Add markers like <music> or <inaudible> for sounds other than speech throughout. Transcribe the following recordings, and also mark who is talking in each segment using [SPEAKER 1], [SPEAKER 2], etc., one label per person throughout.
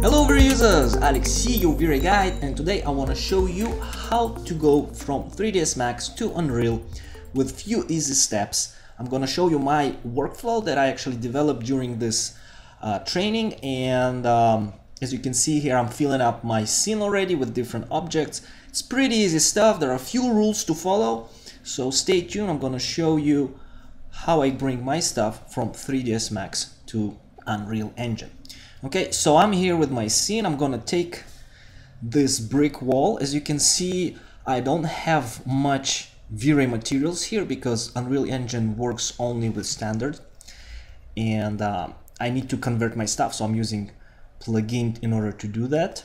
[SPEAKER 1] Hello V-Ray users, Alexei your V-Ray guide and today I want to show you how to go from 3ds Max to Unreal with few easy steps. I'm gonna show you my workflow that I actually developed during this uh, training and um, as you can see here I'm filling up my scene already with different objects. It's pretty easy stuff, there are a few rules to follow so stay tuned, I'm gonna show you how I bring my stuff from 3ds Max to Unreal Engine. Okay, so I'm here with my scene. I'm gonna take this brick wall. As you can see, I don't have much V-Ray materials here because Unreal Engine works only with standard. And uh, I need to convert my stuff, so I'm using plugin in order to do that.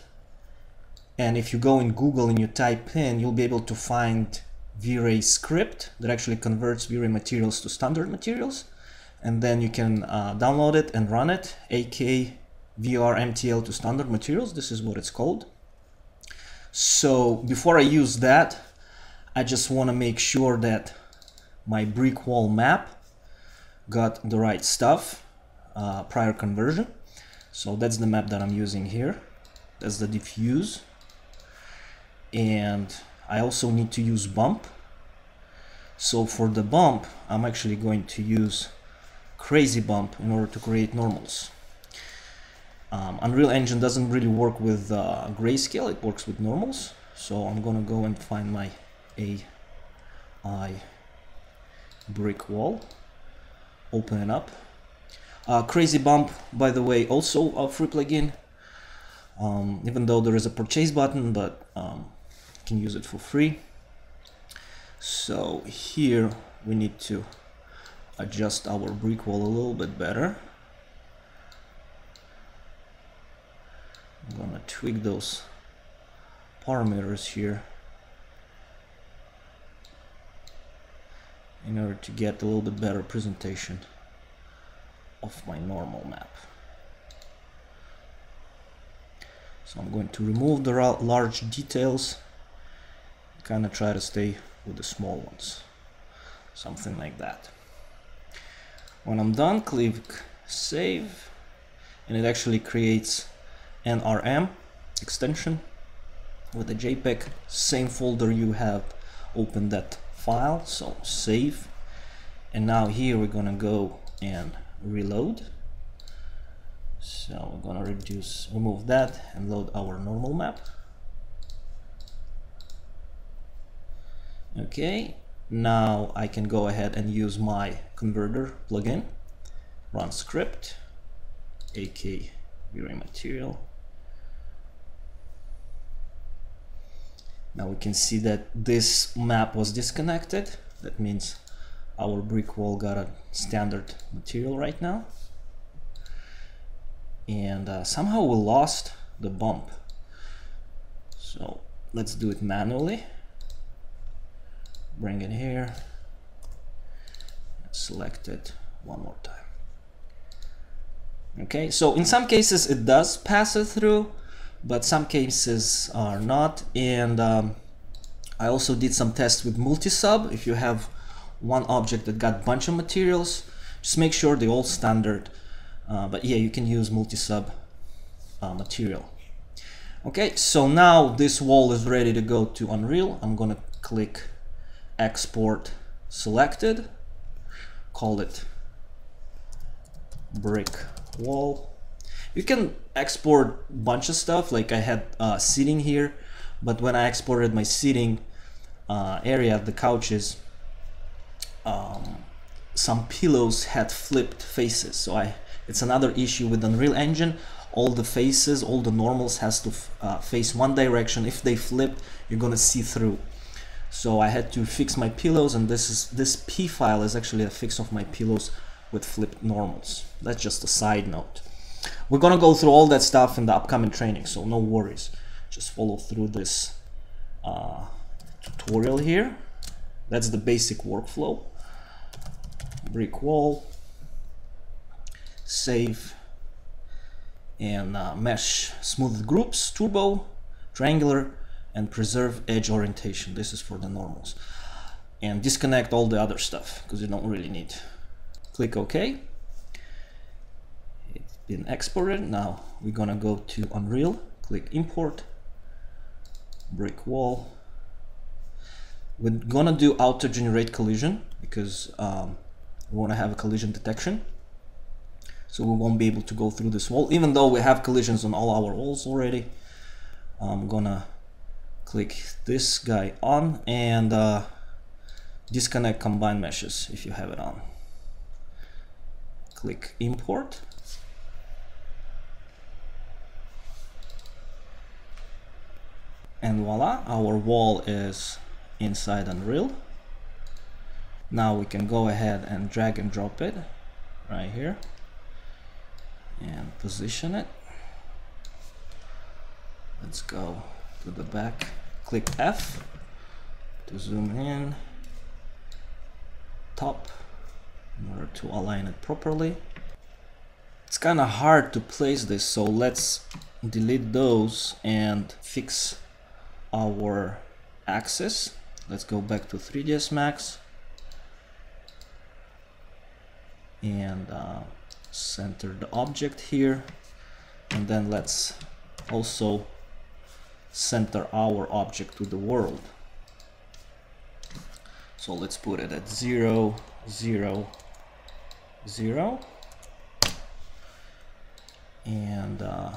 [SPEAKER 1] And if you go in Google and you type in, you'll be able to find V-Ray script that actually converts V-Ray materials to standard materials. And then you can uh, download it and run it, AK VRMTL to standard materials. This is what it's called. So before I use that, I just want to make sure that my brick wall map got the right stuff, uh, prior conversion. So that's the map that I'm using here. That's the diffuse. And I also need to use bump. So for the bump, I'm actually going to use crazy bump in order to create normals. Um, Unreal Engine doesn't really work with uh, grayscale, it works with normals. So I'm gonna go and find my AI brick wall, open it up. Uh, Crazy Bump, by the way, also a free plugin, um, even though there is a purchase button, but um, you can use it for free. So here we need to adjust our brick wall a little bit better. I'm gonna tweak those parameters here in order to get a little bit better presentation of my normal map. So I'm going to remove the large details, kind of try to stay with the small ones, something like that. When I'm done, click save, and it actually creates NRM extension with a JPEG, same folder you have opened that file, so save. And now here we're gonna go and reload. So we're gonna reduce, remove that and load our normal map. Okay, now I can go ahead and use my converter plugin, run script, AK material, Now we can see that this map was disconnected. That means our brick wall got a standard material right now. And uh, somehow we lost the bump. So let's do it manually. Bring it here. Select it one more time. Okay, so in some cases it does pass it through but some cases are not. And um, I also did some tests with multi-sub. If you have one object that got bunch of materials, just make sure they're all standard. Uh, but yeah, you can use multi-sub uh, material. Okay, so now this wall is ready to go to Unreal. I'm gonna click export selected, call it brick wall you can export bunch of stuff like I had uh, seating here but when I exported my seating uh, area the couches um, some pillows had flipped faces. So I it's another issue with Unreal Engine. All the faces all the normals has to uh, face one direction. If they flip you're gonna see through. So I had to fix my pillows and this is this P file is actually a fix of my pillows with flipped normals. That's just a side note we're gonna go through all that stuff in the upcoming training, so no worries. Just follow through this uh, tutorial here. That's the basic workflow. Brick wall, save, and uh, mesh smooth groups, turbo, triangular, and preserve edge orientation. This is for the normals. And disconnect all the other stuff because you don't really need. Click OK been exported. Now we're gonna go to Unreal, click import, brick wall. We're gonna do auto generate collision because um, we wanna have a collision detection. So we won't be able to go through this wall, even though we have collisions on all our walls already. I'm gonna click this guy on and uh, disconnect combine meshes if you have it on. Click import and voila our wall is inside Unreal. Now we can go ahead and drag and drop it right here and position it. Let's go to the back click F to zoom in top in order to align it properly. It's kind of hard to place this so let's delete those and fix our axis. Let's go back to 3ds Max and uh, center the object here and then let's also center our object to the world. So let's put it at 0, 0, 0 and uh,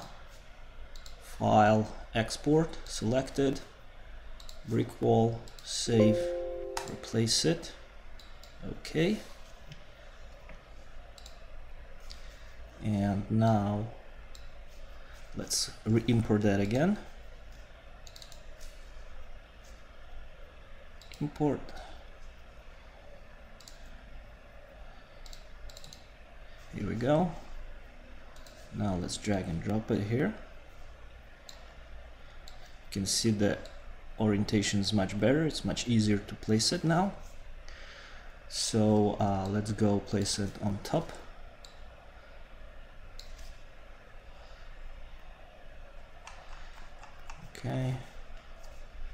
[SPEAKER 1] file export selected brick wall save replace it. Okay and now let's re-import that again. Import. Here we go. Now let's drag and drop it here can see the orientation is much better. It's much easier to place it now. So uh, let's go place it on top. Okay.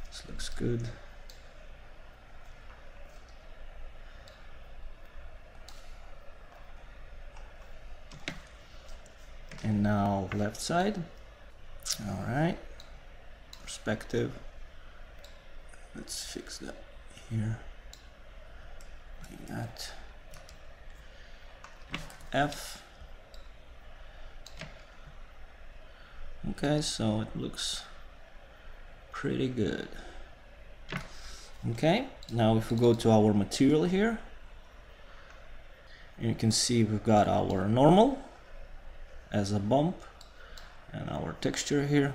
[SPEAKER 1] This looks good. And now left side. All right perspective. Let's fix that here. Like that. F. Okay, so it looks pretty good. Okay, now if we go to our material here, you can see we've got our normal as a bump and our texture here.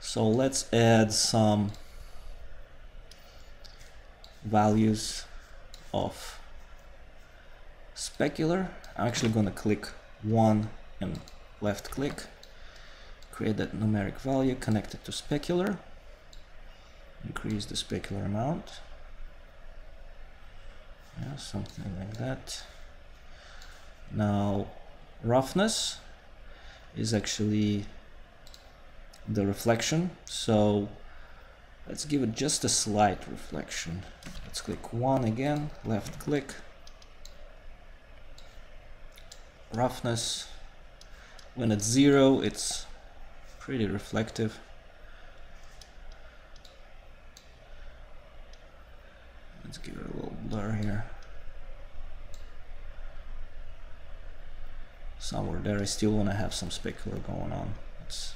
[SPEAKER 1] So let's add some values of specular. I'm actually going to click one and left click, create that numeric value, connect it to specular, increase the specular amount. Yeah, something like that. Now, roughness is actually the reflection. So let's give it just a slight reflection. Let's click one again left click. Roughness. When it's zero it's pretty reflective. Let's give it a little blur here. Somewhere there I still want to have some specular going on. Let's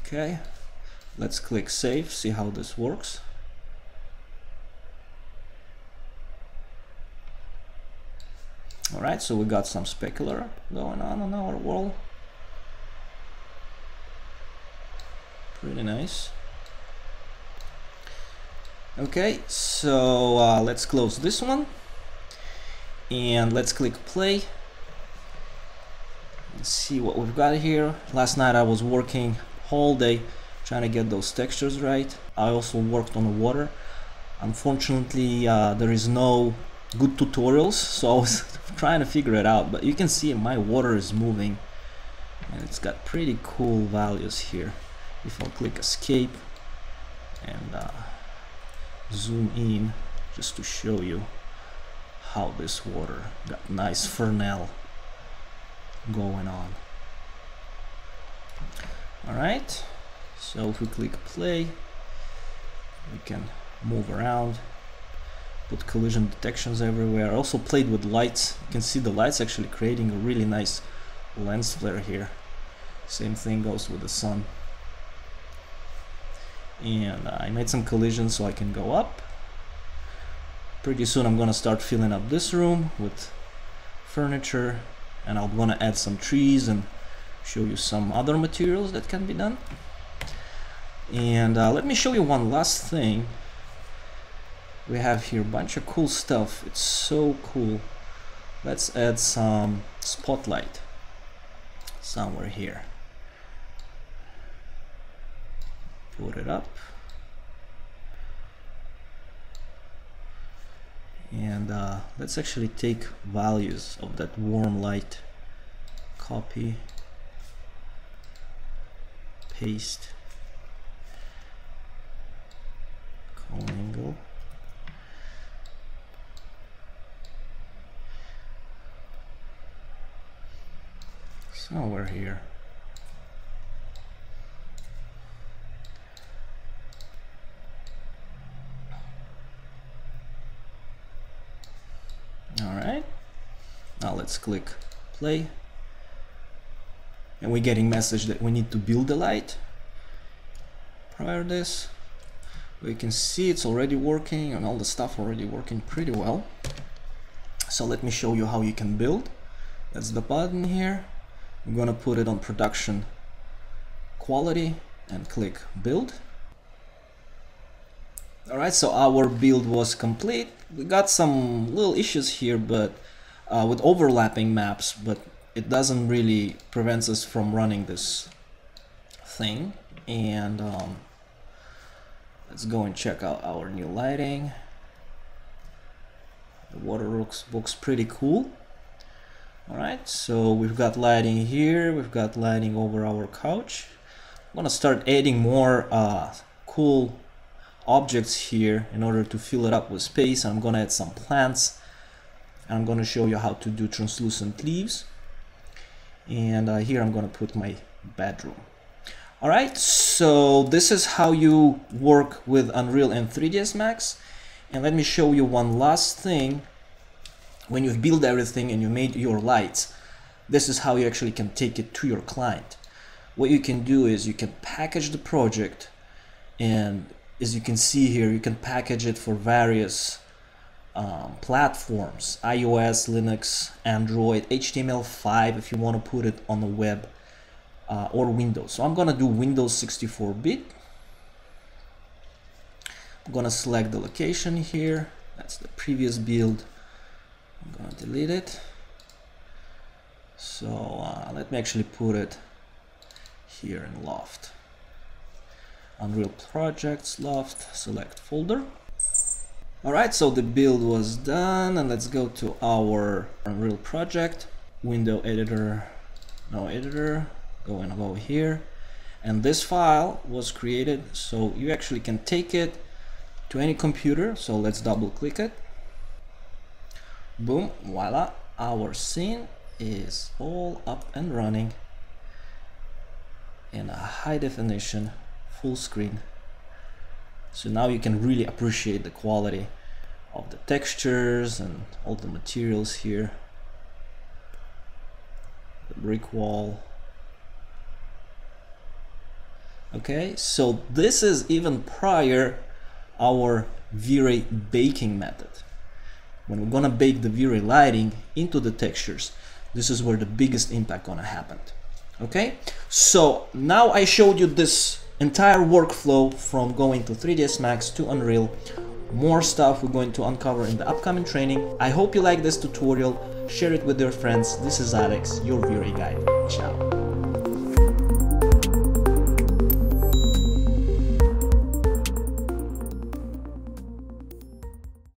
[SPEAKER 1] Okay, let's click save, see how this works. Alright, so we got some specular going on on our wall. Pretty nice. Okay, so uh, let's close this one and let's click play Let's see what we've got here. Last night I was working whole day trying to get those textures right. I also worked on the water. Unfortunately, uh, there is no good tutorials, <laughs> so I was <laughs> trying to figure it out. But you can see my water is moving, and it's got pretty cool values here. If I click escape and uh, zoom in, just to show you how this water got nice Fresnel going on. Alright, so if we click play, we can move around, put collision detections everywhere. I also played with lights. You can see the lights actually creating a really nice lens flare here. Same thing goes with the sun. And I made some collisions so I can go up. Pretty soon I'm gonna start filling up this room with furniture and I'm gonna add some trees and show you some other materials that can be done. And uh, let me show you one last thing. We have here a bunch of cool stuff. It's so cool. Let's add some spotlight somewhere here. Put it up. And uh, let's actually take values of that warm light. Copy. Paste. Cone angle. Somewhere here. Alright, now let's click play. And we're getting message that we need to build the light. Prior this, we can see it's already working and all the stuff already working pretty well. So let me show you how you can build. That's the button here. I'm gonna put it on production quality and click build. Alright, so our build was complete. We got some little issues here but uh, with overlapping maps, but it doesn't really prevent us from running this thing. And um, let's go and check out our new lighting. The water looks, looks pretty cool. Alright, so we've got lighting here, we've got lighting over our couch. I'm gonna start adding more uh, cool objects here in order to fill it up with space. I'm gonna add some plants and I'm gonna show you how to do translucent leaves. And uh, here I'm gonna put my bedroom. Alright, so this is how you work with Unreal and 3ds Max. And let me show you one last thing when you've built everything and you made your lights, this is how you actually can take it to your client. What you can do is you can package the project and as you can see here, you can package it for various um, platforms, iOS, Linux, Android, HTML5 if you want to put it on the web uh, or Windows. So I'm going to do Windows 64-bit. I'm going to select the location here. That's the previous build. I'm gonna delete it so uh, let me actually put it here in loft Unreal Projects loft select folder alright so the build was done and let's go to our Unreal project. Window editor no editor go and go here. And this file was created so you actually can take it to any computer so let's double click it. Boom voila our scene is all up and running in a high definition full screen so now you can really appreciate the quality of the textures and all the materials here. The brick wall. Okay so this is even prior our V-Ray baking method. When we're gonna bake the V-Ray lighting into the textures, this is where the biggest impact gonna happen. Okay, so now I showed you this entire workflow from going to 3ds Max to Unreal. More stuff we're going to uncover in the upcoming training. I hope you like this tutorial. Share it with your friends. This is Alex, your V-Ray guide. Ciao.